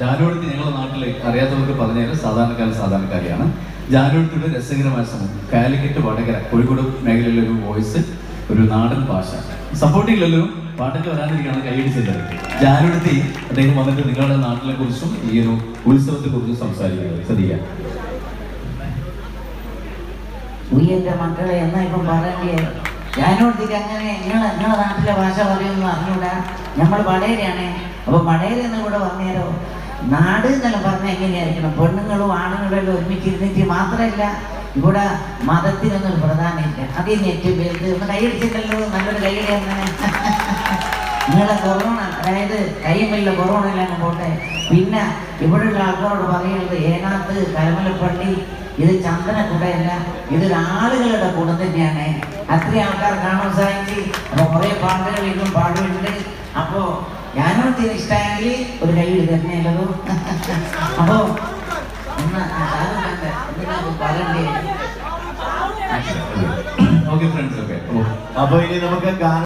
ജാനുവടുത്തി ഞങ്ങളുടെ നാട്ടിൽ അറിയാത്തവർക്ക് പറഞ്ഞാൽ സാധാരണക്കാരൻ സാധാരണക്കാരിയാണ്. ജാനുവടുത്തിയുടെ രസകരമായ സമൂഹം കാലിക്കറ്റ് വടകര കോഴിക്കോട് മേഖലയിലെ ഒരു വോയിസ് ഒരു നാടൻ ഭാഷ. സപ്പോർട്ടില്ലല്ലോ പാട്ടൊക്കെ വരാതിരിക്കുകയാണ് കൈയടിച്ചത് ജാനുവടുത്തി അദ്ദേഹം വന്നിട്ട് നിങ്ങളുടെ നാട്ടിലെ കുറിച്ചും ഈ ഒരു ഉത്സവത്തെ കുറിച്ചും സംസാരിക്കുന്നത് ശ്രദ്ധിക്കാം ഉയ്യന്റെ മക്കളെ എന്നാ ഇപ്പം പറയണ്ടേ? ഞാനോടത്തേക്ക് അങ്ങനെ നിങ്ങൾ നിങ്ങളെ നാട്ടിലെ ഭാഷ പറയുമെന്ന് അറിഞ്ഞൂടാ? നമ്മൾ വടേരയാണ് അപ്പൊ വടേര എന്ന് കൂടെ പറഞ്ഞേരോ നാട് എന്നെല്ലാം പറഞ്ഞാൽ എങ്ങനെയായിരിക്കണം? പെണ്ണുങ്ങളും ആണുങ്ങളും എല്ലാം ഒരുമിച്ചിരുന്നിട്ട് മാത്രമല്ല ഇവിടെ മതത്തിനൊന്നും പ്രധാനമില്ല അതിന് ഏറ്റവും വലുത്. ഒന്ന് കൈയടിച്ചിട്ടല്ലോ നല്ലൊരു കൈയടി അങ്ങനെ. നിങ്ങളെ കൊറോണ അതായത് കൈമില്ല കൊറോണ എല്ലാം പോട്ടെ. പിന്നെ ഇവിടെയുള്ള ആൾക്കാരോട് പറയുന്നത് ഏനാത്ത് കരമലപ്പള്ളി ഇത് ചന്ദന കൂടെയല്ല ഇതൊരു ആളുകളുടെ കൂടെ തന്നെയാണ്. അത്രയും ആൾക്കാർ കാണാൻ സാധിച്ചു. അപ്പോൾ കുറെ പാട്ടുകൾ ഇന്നും പാടുന്നുണ്ട് അപ്പോ ഞാനോട് ഇഷ്ടമെങ്കിൽ ഒരു കൈ തന്നെയല്ലോ അപ്പോ ഒന്ന് സാധനം എന്തിനാ പറയണ്ടേ ഓക്കെ ഫ്രണ്ട്സ് ഓക്കെ അപ്പൊ ഇനി നമുക്ക് ഗാനം